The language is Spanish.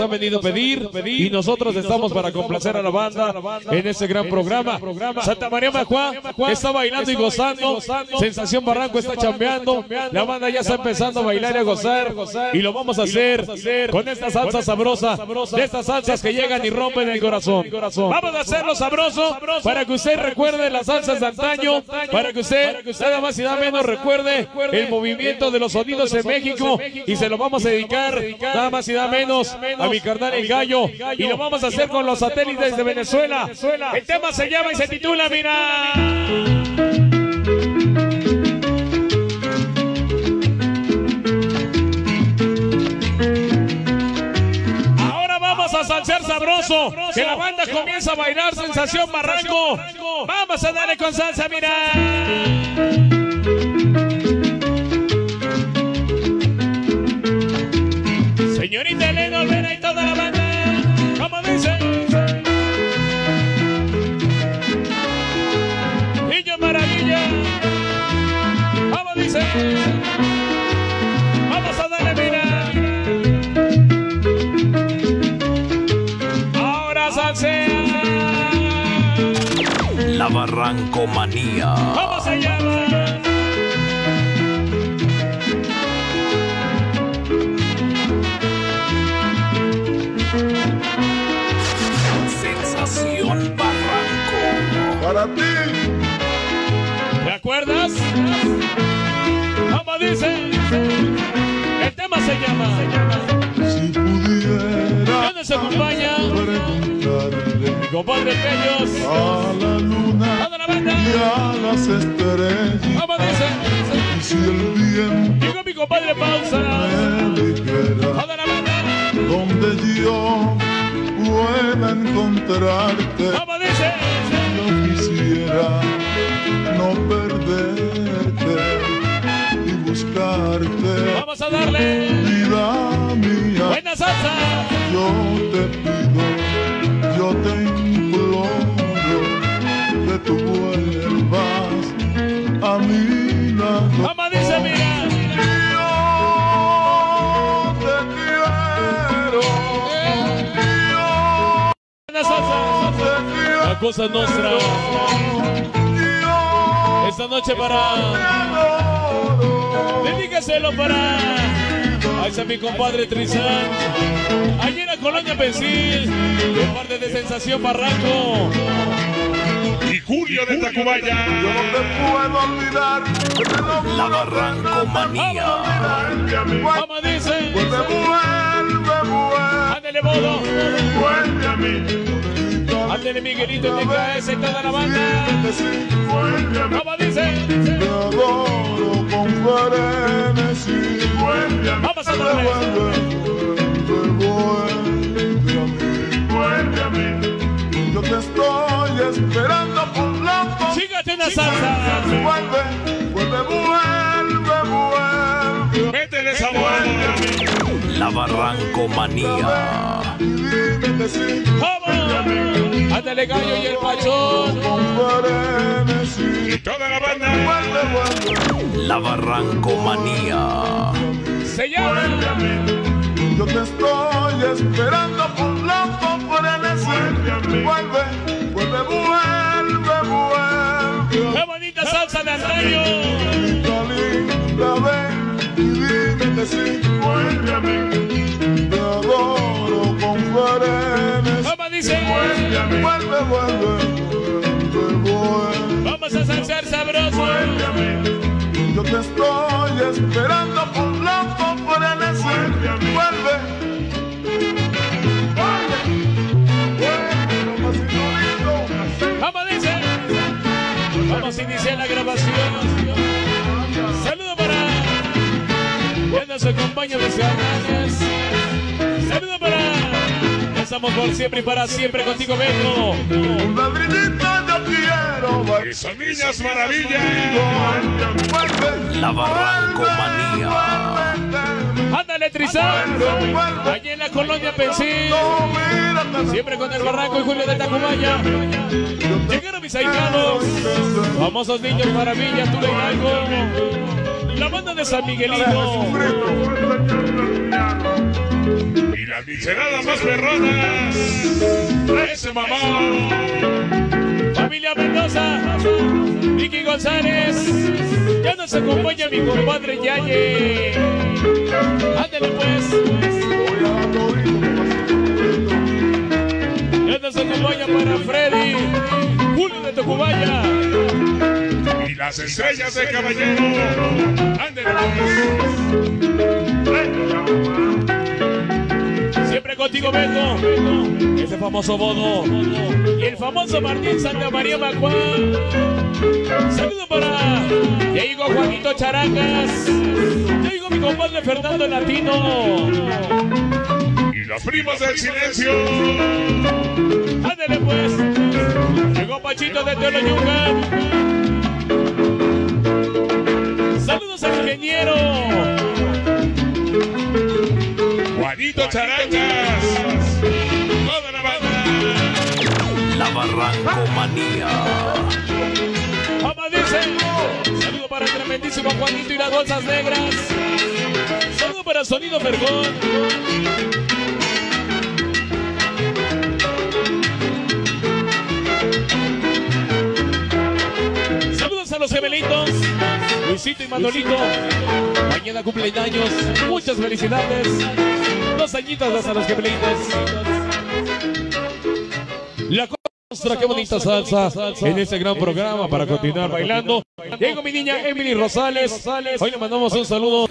han venido a pedir y nosotros estamos para complacer a la banda en este gran programa. Santa María Majuá está bailando y gozando. Sensación Barranco está chambeando. La banda ya está empezando a bailar y a gozar. Y lo vamos a hacer con esta salsa sabrosa. De estas salsas que llegan y rompen el corazón. Vamos a hacerlo sabroso para que usted recuerde las salsas de antaño. Para que usted nada más y nada menos recuerde el movimiento de los sonidos en México. Y se lo vamos a dedicar nada más y nada menos a mi carnal el gallo. Y lo vamos a hacer con los satélites de Venezuela. El tema se llama y se titula, mira. Ahora vamos a salsear sabroso. Que la banda comienza a bailar sensación barranco. Vamos a darle con salsa, mira. Salsea. La Barrancomanía. ¿Cómo se llama? Sensación Barranco. Para ti, ¿Te acuerdas? ¿Cómo dice? El tema se llama. si pudiera ¿Dónde se acompaña? Compadre Peños. a la luna Toda la banda. y a las estrellas ¿Cómo dice? y si el viento mi compadre Pausa. me dijera Toda la banda. donde yo pueda encontrarte ¿Cómo dice? yo quisiera no perderte y buscarte Vamos a darle. Cosa nuestra. yo Esta noche para. Dedícaselo para. Ahí está mi compadre Trizán. Allí en la colonia Pensil. De parte de Sensación Barranco. y Julio de Tacubaya. yo no te puedo olvidar La Barrancomanía. ¿Cómo dice? vuelve vuelve Ándele, Miguelito, DKS y toda la banda. vuelve a mí ¿Cómo dice? Vuelve. Vamos a. Vuelve, vuelve mí. Vuelve a mí. Yo te estoy esperando por la por- Sígate una salsa. Vuelve, vuelve, vuelve, vuelve. Métele sabor. La Barrancomanía. Ándele, gallo y el pachón. Y toda la banda. La Barrancomanía. Se llama. Yo te estoy esperando por la por frenesí. Vuelve, vuelve, vuelve, vuelve. ¡Qué bonita salsa de antaño! Linda, linda, ven y dime que sí. Vuelve a mí. Te adoro con frenesí. ¿Cómo dice? Vuelve, vuelve, vuelve, vuelve. Vamos a salsear sabroso. Vuelve a mí. Yo te estoy esperando por la por frenesí. Vuelve. Vuelve. Vamos a iniciar la grabación. Saludo para. Ya nos acompaña mis canales. Estamos por siempre y para siempre contigo, Beto. Un ladrillito yo quiero. Esas niñas maravilla. Vuelve. La Barrancomanía. Ándale, Trizán. Allí en la colonia Pensil. Siempre con el Barranco y Julio de Tacubaya. Llegaron mis ahijados. Famosos niños maravilla, tú algo. La banda de San Miguelito. Y las micheladas más perronas. Ese mamón. Familia Mendoza, Vicky González, ya nos acompaña mi compadre Yaye. Ándale pues, ya nos acompaña para Freddy, Julio de Tocubaya, Y las estrellas de caballero. Ándale pues. Contigo Beto, ese famoso Bodo, y el famoso Martín Santa María Macuán. Saludo para, ya llegó Juanito Characas, ya llegó mi compadre Fernando Latino. Y los primos del silencio. Ándale pues. Llegó Pachito de Teoloyucan. Saludos al ingeniero. Juanito Characas. Toda la banda. La Barrancomanía. Dice. Saludo para el tremendísimo Juanito y las bolsas negras. Saludo para Sonido Vergón. Saludos a los gemelitos, Luisito y Manolito. Mañana cumplen años. Muchas felicidades. Dos añitos hasta los gemelitos. La Costra, qué bonita salsa en este gran programa para continuar bailando. Llego mi niña Emily Rosales. Hoy le mandamos un saludo.